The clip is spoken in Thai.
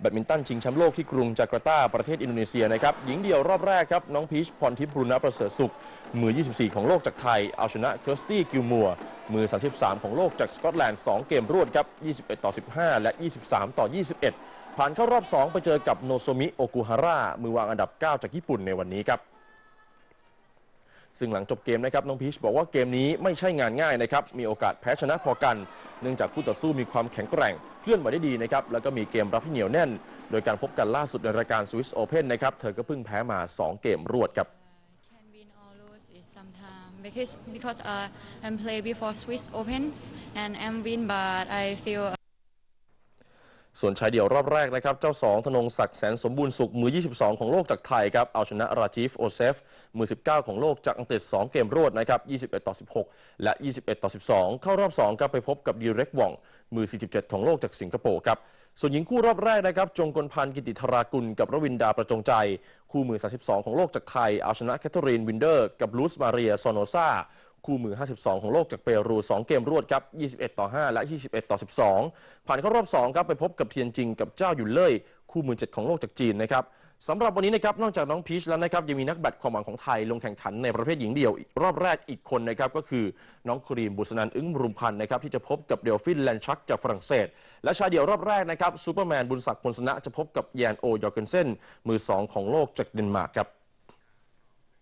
แบดมินตันชิงแชมป์โลกที่กรุงจาการ์ตาประเทศอินโดนีเซียนะครับหญิงเดี่ยวรอบแรกครับน้องพีชพรทิพย์บูรณประเสริฐสุข มือ 24 ของโลกจากไทย เอาชนะเคอร์สตี้กิลมัวร์มือ 33 ของโลกจากสกอตแลนด์ 2 เกมรวดครับ 21 ต่อ 15 และ 23 ต่อ 21 ผ่านเข้ารอบ 2 ไปเจอกับโนโซมิโอกุฮาร่ามือวางอันดับ 9 จากญี่ปุ่นในวันนี้ครับซึ่งหลังจบเกมนะครับน้องพีชบอกว่าเกมนี้ไม่ใช่งานง่ายนะครับมีโอกาสแพ้ชนะพอกัน เนื่องจากคู่ต่อสู้มีความแข็งแกร่งเคลื่อนไหวได้ดีนะครับแล้วก็มีเกมรับที่เหนียวแน่น โดยการพบกันล่าสุดในรายการสวิสโอเพ่นะครับเธอก็เพิ่งแพ้มา 2 เกมรวดครับ because because uh, I'm play before Swiss Opens and I'm win but I feel ส่วนชายเดี่ยวรอบแรกนะครับ เจ้าสองธนงศักดิ์แสนสมบูรณ์สุขมือ 22 ของโลกจากไทยครับ เอาชนะราจีฟโอเซฟ มือ 19 ของโลกจากอังกฤษ 2 เกมรวดนะครับ 21 ต่อ 16 และ 21 ต่อ 12 เข้ารอบ2ครับไปพบกับดีเร็กว่อง มือ 47 ของโลกจากสิงคโปร์ครับ ส่วนหญิงคู่รอบแรกนะครับ จงกลพันธ์กิติธารากุลกับรวินดาประจงใจ คู่มือ 32 ของโลกจากไทย เอาชนะแคทเธอรีนวินเดอร์ กับลูสมาเรียซอนโนซา คู่มือ 52 ของโลกจากเปรู 2 เกมรวดครับ 21 ต่อ 5 และ 21 ต่อ 12 ผ่านเข้ารอบ 2 ครับ ไปพบกับเทียนจิงกับเจ้าหยุนเล่ย คู่มือ 7 ของโลกจากจีนนะครับสำหรับวันนี้นะครับ นอกจากน้องพีชแล้วนะครับ ยังมีนักแบดความหวังของไทยลงแข่งขันในประเภทหญิงเดี่ยวรอบแรกอีกคนนะครับ ก็คือน้องครีมบุศนันทน์อึ๊งบำรุงพันธุ์นะครับ ที่จะพบกับเดลฟินแลนชักจากฝรั่งเศส และชายเดี่ยวรอบแรกนะครับซูเปอร์แมนบุญศักดิ์พลสนะจะพบกับแยนโอยอร์เกนเซ่นมือสองของโลกจากเดนมาร์กครับ